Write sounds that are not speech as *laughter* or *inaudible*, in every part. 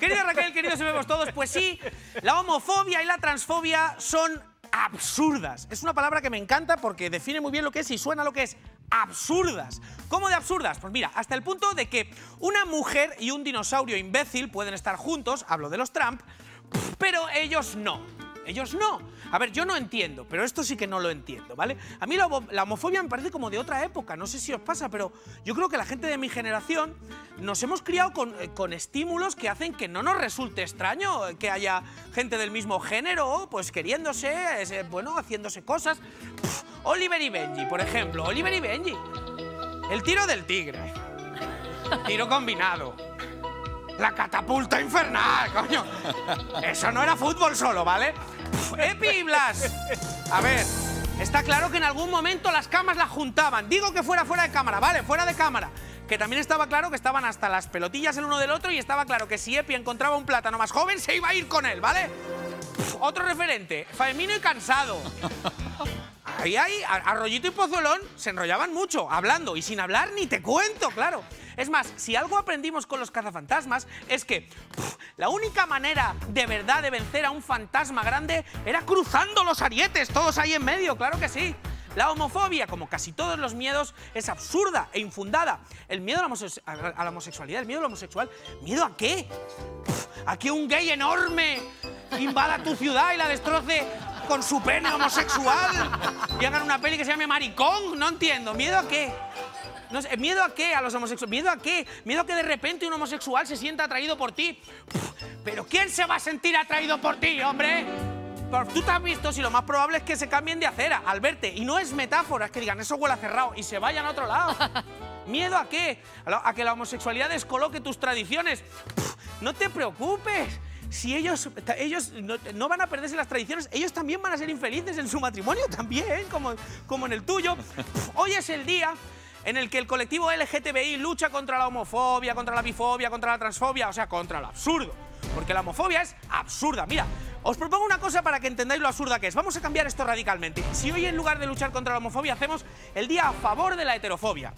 Querida Raquel, queridos vemos todos, pues sí, la homofobia y la transfobia son absurdas. Es una palabra que me encanta porque define muy bien lo que es y suena lo que es absurdas. ¿Cómo de absurdas? Pues mira, hasta el punto de que una mujer y un dinosaurio imbécil pueden estar juntos, hablo de los Trump, pero ellos no. Ellos no. A ver, yo no entiendo, pero esto sí que no lo entiendo, ¿vale? A mí la, homofobia me parece como de otra época, no sé si os pasa, pero yo creo que la gente de mi generación nos hemos criado con, eh, estímulos que hacen que no nos resulte extraño que haya gente del mismo género, pues queriéndose, eh, bueno, haciéndose cosas. Oliver y Benji, por ejemplo, Oliver y Benji. El tiro del tigre. Tiro combinado la catapulta infernal, coño. Eso no era fútbol solo, ¿vale? ¡Epi y Blas! A ver, está claro que en algún momento las camas las juntaban. Digo que fuera fuera de cámara, ¿vale? Fuera de cámara. Que también estaba claro que estaban hasta las pelotillas el uno del otro y estaba claro que si Epi encontraba un plátano más joven, se iba a ir con él, ¿vale? Otro referente, Faemino y Cansado. Ahí, ahí, Arroyito y Pozolón se enrollaban mucho, hablando, y sin hablar ni te cuento, claro. Es más, si algo aprendimos con los cazafantasmas es que la única manera de verdad de vencer a un fantasma grande era cruzando los arietes, todos ahí en medio, claro que sí. La homofobia, como casi todos los miedos, es absurda e infundada. El miedo a la, homosexualidad, el miedo a lo homosexual, ¿miedo a qué? ¿A que un gay enorme invada tu ciudad y la destroce con su pene homosexual? Y hagan una peli que se llame Maricón, no entiendo. ¿Miedo a qué? No sé, ¿Miedo a qué a los homosexuales? ¿Miedo a qué? ¿Miedo a que de repente un homosexual se sienta atraído por ti? ¿Pero quién se va a sentir atraído por ti, hombre? Tú te has visto si lo más probable es que se cambien de acera al verte. Y no es metáfora, es que digan, eso huele a cerrado y se vayan a otro lado. ¿Miedo a qué? A, que la homosexualidad descoloque tus tradiciones. no te preocupes. Si ellos, ellos no, van a perderse las tradiciones, ellos también van a ser infelices en su matrimonio, *laughs* también, como, como en el tuyo. Hoy es el día en el que el colectivo LGTBI lucha contra la homofobia, contra la bifobia, contra la transfobia, o sea, contra lo absurdo. Porque la homofobia es absurda. Mira, os propongo una cosa para que entendáis lo absurda que es. Vamos a cambiar esto radicalmente. Si hoy en lugar de luchar contra la homofobia hacemos el día a favor de la heterofobia.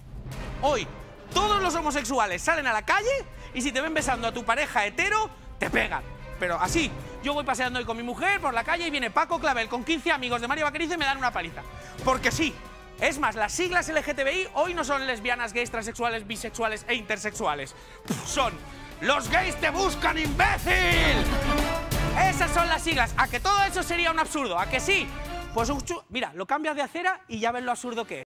Hoy todos los homosexuales salen a la calle y si te ven besando a tu pareja hetero, te pegan. Pero así, yo voy paseando hoy con mi mujer por la calle y viene Paco Clavel con 15 amigos de Mario Vaquerizo y me dan una paliza. Porque sí, es más, las siglas LGTBI hoy no son lesbianas, gays, transexuales, bisexuales e intersexuales. Son los gays te buscan, imbécil. Esas son las siglas. ¿A que todo eso sería un absurdo? ¿A que sí? Pues mira, lo cambias de acera y ya ves lo absurdo que es.